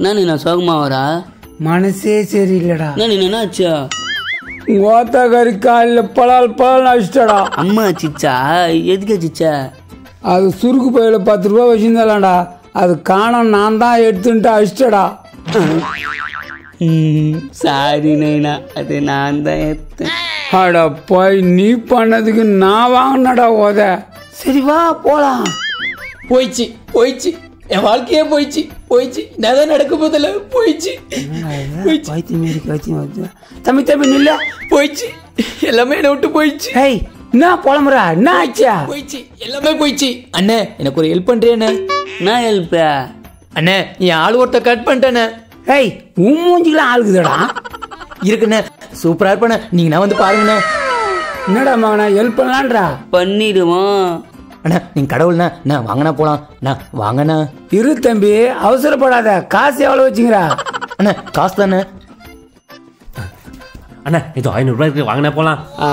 என்ன நீ நான் சோகமா வரா? மனசே சரியில்லடா. என்ன நீ என்ன ஆச்சா? ஓத்தகரி காலில் பலால் பலால் அடிச்சிட்டடா. அம்மா சிச்சா? எதுக்கு சிச்சா? அது சுருக்கு பையில பத்து ரூபா வச்சிருந்தாலாம்டா. அது காணோம் நான் தான் எடுத்துன்ட்டு அடிச்சிட்டடா. சாரி நைனா அது நான் தான் எடுத்தேன். அட போய் நீ பண்ணதுக்கு நான் வாங்கினடா ஓத சரி வா போலாம். போயிடுச்சு போயிடுச்சு என் வாழ்க்கையே போயிடுச்சு போயிடுச்சு. தான் நடக்க போதில்ல போயிடுச்சு. போயிடுச்சு. மாரி வருது. தம்பி தம்பி நில்ல. போயிடுச்சு. எல்லாமே என்னை விட்டு போயிடுச்சு. ஏய் என்ன புலம்புறா? என்ன ஆச்சா? போயிடுச்சு. எல்லாமே போயிடுச்சு. அண்ணே எனக்கு ஒரு ஹெல்ப் பண்றியாண்ணே நான் ஹெல்ப் அண்ணே என் ஆள் ஒருத்த கட் பண்ணிட்டேண்ணே ஏய் உன் மூஞ்சிலாம் ஆளுக்குதடா. இருக்குண்ணே சூப்பரா இருப்பண்ணே நீங்க நான் வந்து பாருங்கண்ணே என்னடா மகனா ஹெல்ப் பண்ணலான்றா பண்ணிடுவோம். அண்ணா நீங்க கடவுள்ண்ணா நான் வாங்கண்ணா போலாம். நான் வாங்கண்ணா. இரு தம்பி அவசரப்படாத. காசு எவ்வளவு வச்சுக்கிறா? அண்ணா காசு தானே அண்ணா இது ஐநூறு ரூபாய்க்கு வாங்கினா போலாம். ஆ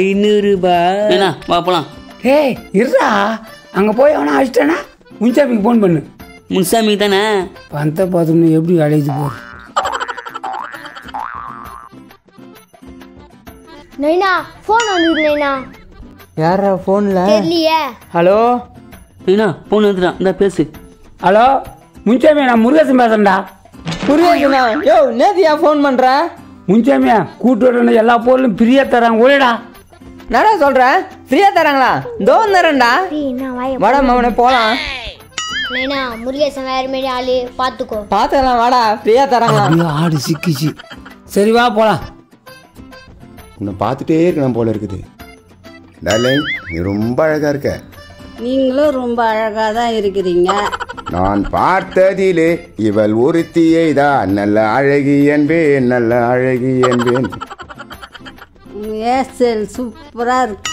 ஐநூறு ரூபாய். என்ன வா போலாம். ஏய் இருடா. அங்க போய் அவனை அடிச்சிட்டானா முன்சாமிக்கு ஃபோன் பண்ணு. முன்சாமி தானே பந்த பார்த்தோம்னு எப்படி அழைச்சு போ. நைனா ஃபோன் வந்தது நைனா. யாரா போன்ல? தெரியலையே. ஹலோ? என்ன போன் வந்துட்டான் இந்த பேசு. ஹலோ? முன்சாமி நான் முருகேசன் பேசுறேன்டா. புரியுதுண்ணா யோ நேத்தியா ஃபோன் பண்ற? முன்சாமியா கூட்டு வரணும் எல்லா பொருளும் பிரியா தராங்க ஒரேடா என்னடா சொல்ற? ஃப்ரீயா தராங்களா வந்துடுறேன்டா டேய், நான் வாய வாடா மவனே போலாம். நைனா முருகேசன் வேற மாரி ஆளு. பாத்துக்கோ. பாத்துக்கலாம் வாடா. ஃப்ரீயா தராங்களா அப்படியே ஆடு சிக்கிச்சு. சரி வா போலாம். உன்னை பார்த்துட்டே இருக்கணும் போல இருக்குது. டார்லிங் நீ ரொம்ப அழகா இருக்க. நீங்களும் ரொம்ப அழகாக தான் இருக்கிறீங்க. நான் பார்த்ததிலே இவள் ஒருத்தியை தான் நல்ல அழகி என்பேன் நல்ல அழகி என்பேன். ஹேர் ஸ்டைல் சூப்பராக இருக்கு.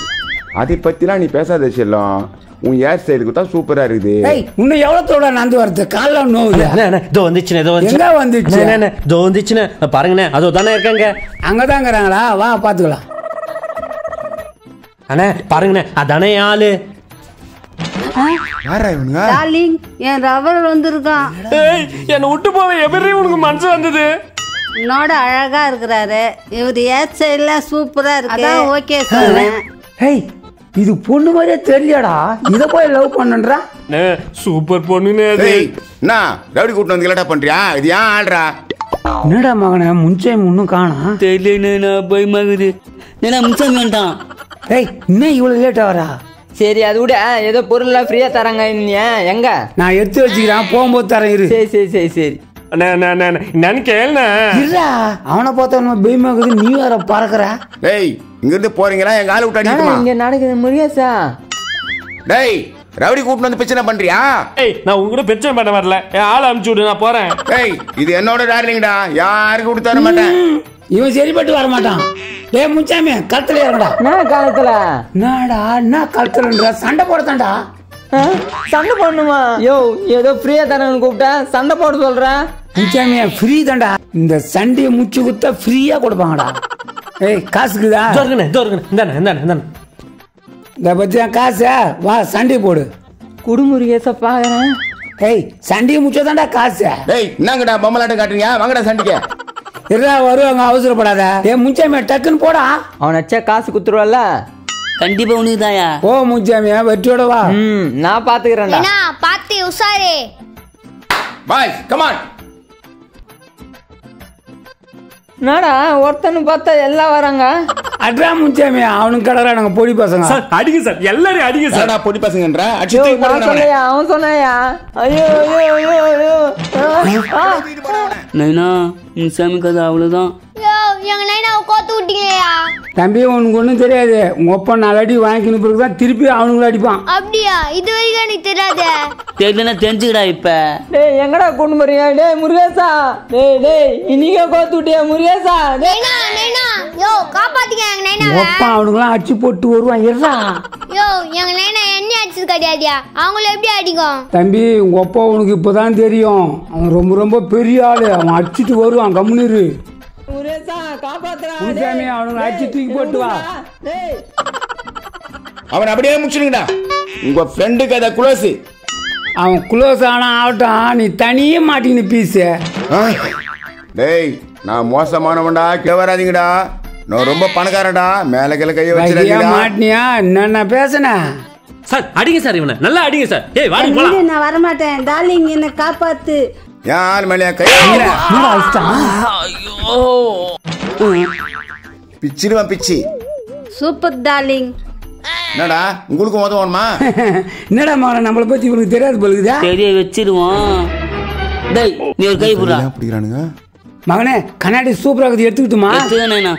அதை பத்திலாம் நீ பேசாத செல்லம். உன் ஹேர் ஸ்டைலுக்கு தான் சூப்பரா இருக்குது. ஏய் இன்னும் எவ்வளோ தோட நந்து வருது காலைல நோவுது. இதோ வந்துச்சுண்ணே இதோ வந்துச்சு. எங்க வந்துச்சு? இதோ வந்துச்சுண்ணே. பாருங்கண்ணே அதோ தானே இருக்காங்க. அங்கதாங்கிறாங்களா வா பாத்துக்கலாம். அண்ணா பாருங்கண்ணே அதானே ஆளு? டார்லிங் என் ரவர் வந்திருக்கான். என்னை விட்டு போவ எப்படி உனக்கு மனசு வந்தது? உன்னோட அழகா இருக்கிறாரு. இவர் ஹேர் ஸ்டைல்லாம் சூப்பரா இருக்கு. ஓகே சொல்றேன் ஏய் இது பொண்ணு மாதிரியே தெரியலடா இதை போய் லவ் பண்ணுன்றா? சூப்பர் பொண்ணுன்னு அது. என்ன? ரவுடி கூட்டு வந்து பண்றியா? இது ஏன் ஆள்றா? என்னடா மகனே முன்சே முன்னும் காணா? தெரியல நான் பயமாகுது ஏன்னா முன்சாமி வந்துட்டான் ஏய் இன்னும் இவ்வளவு லேட்டா வரா? சரி அது விட. ஏதோ பொருள்லாம் ஃப்ரீயா தராங்க எங்க? நான் எடுத்து வச்சுக்கிறேன். போகும்போது தரேன் இரு. சரி சரி சரி சரி. என்னன்னு கேளுண்ணே. இருடா அவனை பார்த்தா நம்ம பயமாக்குது நீ வேற பறக்குற. டேய் இங்க இருந்து போறீங்களா? எங்க ஆளு விட்டு என்னடா அடிக்குமா இங்க நடக்குது முருகேசா. டேய் ரவுடி கூட்டு வந்து பிரச்சனை பண்றியா? ஏய் நான் உங்க கூட பிரச்சனை பண்ண வரல. என் ஆள் அனுப்பிச்சு விடு நான் போறேன். டேய் இது என்னோட டார்லிங்டா யாருக்கும் கொடுத்து தர மாட்டேன். இவன் சரிப்பட்டு வர மாட்டான் ஏய் முன்சாமி கழுத்துல ஏறடா என்ன காலத்துல என்னடா என்ன கழுத்துலன்ற? சண்டை போடத்தான்டா? சண்டை போடணுமா? யோ ஏதோ ஃப்ரீயா தரேன்னு கூப்பிட்டேன் சண்டை போட சொல்றேன் முன்சாமியா ஃப்ரீ தான்டா. இந்த சண்டையை முச்சு குத்தா ஃப்ரீயா கொடுப்பாங்கடா. ஏய் காசுக்குதா? இதோ இருக்குண்ணே இந்தாண்ணே இந்தாண்ணே இந்தாண்ணே. இந்த பத்தியா காசு? வா சண்டை போடு. குடு முருகேச பாக்குறேன் ஏய் சண்டையை முச்சதாண்டா காசு. டேய் என்னங்கடா பொம்மலாட்டம் காட்டுறீங்க? வாங்கடா சண்டிக்க. இருடா வருவாங்க அவசரப்படாத. ஏ முன்சாமியா டக்குன்னு போடா. அவன் அச்சா காசு குத்துருவல்ல கண்டிப்பா உனக்கு தாயா ஓ முன்சாமியா வெற்றியோட வா. ம் நான் பாத்துக்கிறேன்டா. நைனா பாத்து உஷாரு. பாய் கமான் என்னடா ஒருத்தன்னு பார்த்தா எல்லாம் வராங்க? அட்ரா முன்சாமியா அவனுக்கு கடறா நாங்க பொடி பசங்க. சார் அடிங்க சார். எல்லாரையும் அடிங்க சார். என்னடா பொடி பசங்கன்ற? அடிச்சு நான் போடுங்கடா அவனை. சொன்னாயா? ஐயோ ஐயோ ஐயோ ஐயோ. நைனா முன்சாமி கதை அவ்வளவுதான். யோ எங்க நைனாவை கோத்து விட்டீங்கயா தம்பி உனக்கு ஒன்றும் தெரியாது. உங்க ஒப்ப நாலு அடி வாங்கின பிறகு தான் திருப்பி அவனுங்களை அடிப்பான். அப்படியா? இது வரைக்கும் எனக்கு தெரியாதே. தெரியலன்னா தெரிஞ்சுக்கடா இப்ப. டேய் எங்கடா கொண்டு போறீங்க? டேய் முருகேசா. டேய் டேய் இன்னிக்க கோத்து விட்டியா முருகேசா? டேய். நைனா நைனா. யோ காப்பாத்திக்க எங்க நைனாவை? ஒப்பா அவனுங்களாம் அடிச்சு போட்டு வருவான். இருடா யோ எங்க நைனா என்ன அடிச்சது கிடையாதியா அவங்கள எப்படி அடிக்கும் தம்பி உங்க அப்பா உனக்கு இப்பதான் தெரியும். அவன் ரொம்ப ரொம்ப பெரிய ஆளு. அவன் அடிச்சிட்டு வருவான். கம்முனிரு முருகேசா காப்பாத்துறா அவனுங்களை அடிச்சு தூக்கி போட்டு வா. டேய். அவன் அப்படியே முடிச்சிடுங்கடா உங்க ஃப்ரெண்டுக்கு அதை குளோஸ் அவன் குளோஸ் ஆனா ஆகட்டும். நீ தனியே மாட்டிக்கின்னு பீஸு ஆ? டேய் நான் மோசமானவன்டா கீழே வராதீங்கடா நான் ரொம்ப பணக்காரன்டா. மேல கீழே கையை வச்சிடாதீங்கடா. மாட்டினியா? என்னென்ன பேசுன? சார் அடிங்க சார் இவனை. நல்லா அடிங்க சார். ஏய் வாடி போலாம். நான் வரமாட்டேன். டார்லிங் என்னை காப்பாத்து. ஆள் மேலே கை அடிச்சிட்டான்? பிச்சிடுவேன் பிச்சி. Super darling. என்னடா? உங்களுக்கு மொதல் வேணுமா என்னடா மகன நம்மளை பத்தி இவனுக்கு தெரியாது போலுக்குதா தெரிய வச்சிருவோம். டேய் நீ ஒரு கை ஏன் பிடிக்கிறானுங்க. மகனே கண்ணாடி சூப்பரா இருக்குது எடுத்துக்கிட்டுமா? எடுத்துக்கண்ணா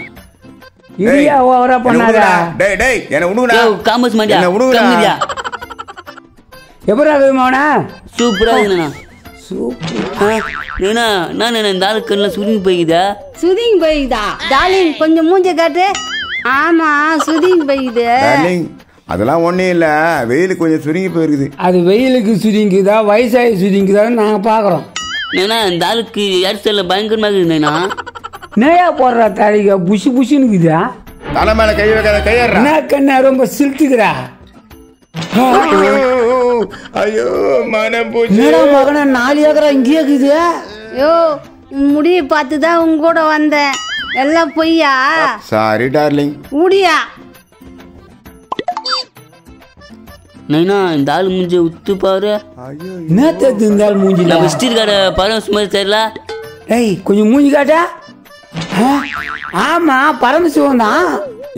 இடியா ஓவரா பண்ணாத. டேய் டேய் என்ன விடுங்கடா யோ காமஸ் மாட்டியா என்னை. கம்மிடியா எப்படி இருக்குது மகனா சூப்பரா இருக்குண்ணா சூப்பர். நான் இந்த ஆளு கண்ணில் சுருங்கி போய்க்குதா? சுதிங் போய்தா டார்லிங் கொஞ்சம் மூஞ்ச காட்டு. ஆமா சுதிங் போய்து டார்லிங் அதெல்லாம் ஒன்றும் இல்லை. வெயில் கொஞ்சம் சுருங்கி போயிருக்குது. அது வெயிலுக்கு சுதிங்குதா வயசாகி சுதிங்குதான்னு நாங்க பாக்குறோம். ஏன்னா இந்த ஆளுக்கு ஏர் ஸ்டைலில் பயங்கரமாக இருக்குண்ணா நேயா போடுறா தாலிகா புஷு புஷுன்னு இருக்குதா தலை மேல கை வைக்காத கையறா என்ன கண்ணா ரொம்ப சிலுத்துக்கிறா ஐயோ மனம் போச்சு. மகன நாலு ஏக்கரா இங்கேயே இருக்குது. யோ உன் முடியை பார்த்து தான் உன் கூட வந்தேன். எல்லாம் பொய்யா? சாரி டார்லிங் ஊடியா நைனா இந்த ஆள் மூஞ்சி உத்து பாரு. ஐயோ என்னத்த இருந்தால் மூஞ்சில நம்ம ஸ்டீல் கடை பரமஸ் மாதிரி தெரியல? ஏய் கொஞ்சம் மூஞ்சி காட்டா? ஆமா பரமசிவம் தான்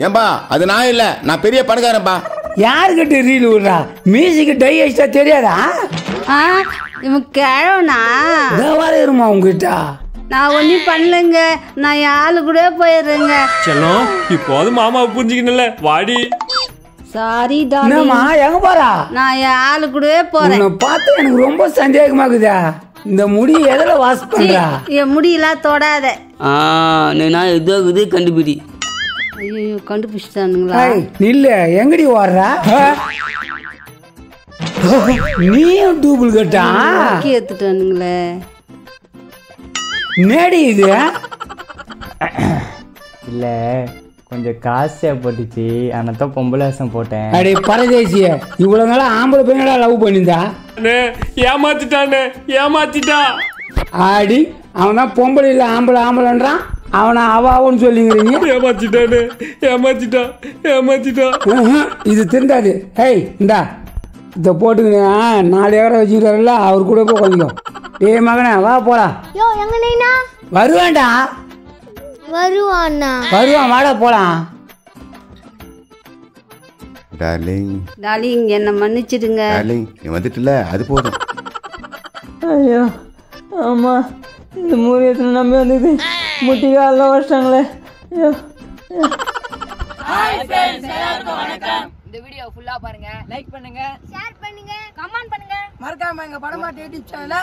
ஏன்பா அது நான் இல்ல நான் பெரிய பணக்காரன்பா. யாருக்கிட்ட ரீல் விடுறா? மியூசிக் டை அடிச்சா தெரியாதா? ஆ இவன் கிழவனா? தேவார இருமா உங்ககிட்ட நான் ஒன்றும் பண்ணலைங்க. நான் ஆளு கூட போயிடுறேங்க. செல்லம் இப்போது மாமாவை புரிஞ்சுக்கணும்ல. வாடி. சாரி என்னம்மா டார்லிங் எங்க போறா? நான் என் ஆளு கூடவே போறேன். உன்னை பார்த்து எனக்கு ரொம்ப சந்தேகமா இருக்குதா இந்த முடி எதுல வாஷ் பண்றா? என் முடியெல்லாம் தொடாத. ஆ நைனா இதோ இது கண்டுபிடி. ஐயோ கண்டுபிடிச்சிட்டானுங்களா? நில்ல. எங்கடி ஓடுறா? நீயும் டூபிள் கட்டா ஓகே எடுத்துட்டானுங்களே நேடி இது? இல்ல. கொஞ்சம் காசு தேவைப்பட்டுச்சு அதனால தான் பொம்பளை வேஷம் போட்டேன். அடே பரதேசிய இவ்வளவு நாளா ஆம்பளை பையனடா லவ் பண்ணியிருந்தா? ஏமாத்திட்டானே ஏமாத்திட்டா. ஆடி அவன் தான் பொம்பளை இல்லை ஆம்பளை ஆம்பளைன்றான். அவனை அவ அவன்னு சொல்லிங்கிறீங்க. ஏமாத்திட்டானே ஏமாத்திட்டா ஏமாத்திட்டா. இது திருந்தாது ஹேய் இந்தா இதை போட்டுக்கினேன் நாலு ஏக்கரை வச்சுக்கிறாருல்ல அவர் கூட போய் கொஞ்சம் டேய் மகனே வா போலாம் யோ வருவாண்ணா வருவான் வாடா போலாம். டார்லிங் டார்லிங் என்னை மன்னிச்சிடுங்க. டார்லிங் நீ வந்துட்டுல அது போதும். ஐயோ ஆமா இந்த மூணு எத்தனை நம்பி வந்தது? முட்டி காலில் வச்சிட்டாங்களே. ஐயோ இந்த வீடியோ ஃபுல்லா பாருங்க. லைக் பண்ணுங்க. ஷேர் பண்ணுங்க. கமெண்ட் பண்ணுங்க. மறக்காம எங்க படமா யூடியூப் சேனலை